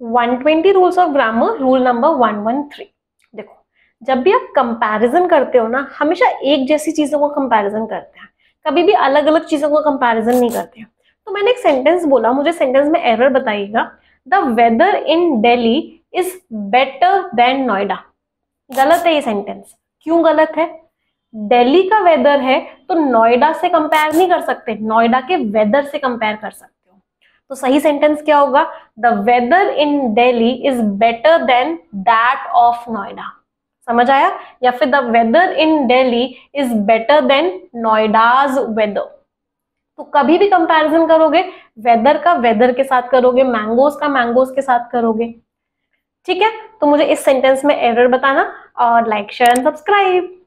120 rules of grammar rule number 113 देखो, जब भी आप कंपैरिजन करते हो ना, हमेशा एक जैसी चीज़ों को कंपैरिजन करते हैं। कभी भी अलग अलग चीज़ों को कंपैरिजन नहीं करते हैं। तो मैंने एक सेंटेंस बोला, मुझे सेंटेंस में एरर बताइएगा। The weather in Delhi is better than Noida गलत है ये सेंटेंस क्यों गलत है? दिल्ली का वेदर है तो नोएडा से कंपेयर नहीं कर सकते। नोएडा के वेदर से कंपेयर कर सकते। तो सही सेंटेंस क्या होगा? The weather in Delhi is better than that of Noida समझ आया? या फिर the weather in Delhi is better than Noida's weather तो कभी भी कंपैरिजन करोगे वेदर का वेदर के साथ करोगे मैंगोज का मैंगोज के साथ करोगे। ठीक है? तो मुझे इस सेंटेंस में एरर बताना और लाइक शेयर एंड सब्सक्राइब